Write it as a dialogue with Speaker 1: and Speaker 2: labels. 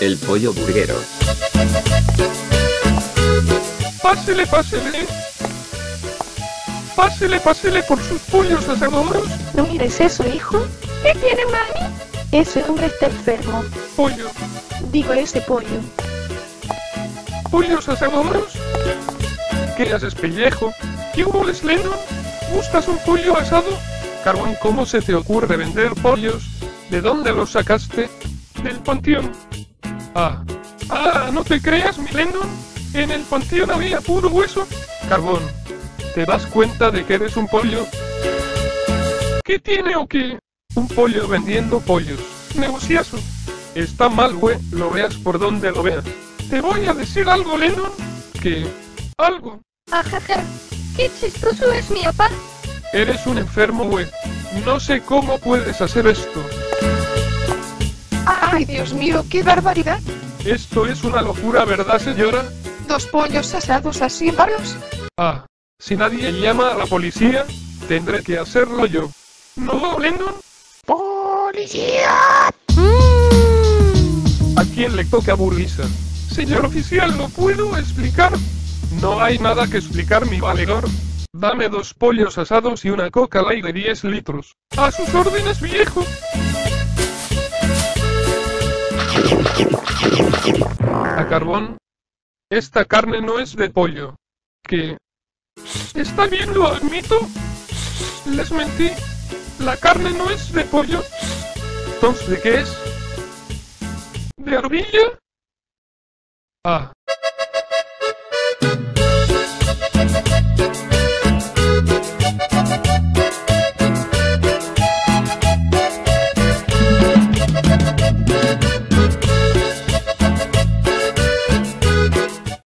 Speaker 1: El pollo burguero.
Speaker 2: Pásele, pásele. Pásele, pásele por sus pollos asados.
Speaker 3: No mires eso, hijo.
Speaker 4: ¿Qué tiene mami?
Speaker 3: Ese hombre está enfermo.
Speaker 2: Pollo.
Speaker 3: Digo ese pollo.
Speaker 2: ¿Pollos asados? ¿Qué haces, pellejo? ¿Qué hubo, Lennon? ¿Buscas un pollo asado? Carbón, ¿cómo se te ocurre vender pollos? ¿De dónde los sacaste? Del panteón. Ah. Ah, no te creas, mi Lennon. En el panteón había puro hueso. Carbón. ¿Te das cuenta de que eres un pollo? ¿Qué tiene o qué? Un pollo vendiendo pollos. Negociazo. Está mal, güey, lo veas por donde lo veas. Te voy a decir algo, Lennon. Que... Algo.
Speaker 4: Ajaja. Qué chistoso es mi papá.
Speaker 2: Eres un enfermo, güey. No sé cómo puedes hacer esto.
Speaker 5: Ay, Dios mío, qué barbaridad.
Speaker 2: Esto es una locura, ¿verdad, señora?
Speaker 5: Dos pollos asados así raros.
Speaker 2: Ah, si nadie llama a la policía, tendré que hacerlo yo. ¿No, Lennon?
Speaker 5: ¡Policía!
Speaker 2: ¿A quién le toca burguesa? Señor oficial, ¿lo puedo explicar? No hay nada que explicar, mi valedor. Dame dos pollos asados y una coca light de 10 litros. A sus órdenes, viejo. Carbón. Esta carne no es de pollo. ¿Qué? Está bien, lo admito. Les mentí. La carne no es de pollo. Entonces, ¿de qué es? ¿De arbilla? Ah.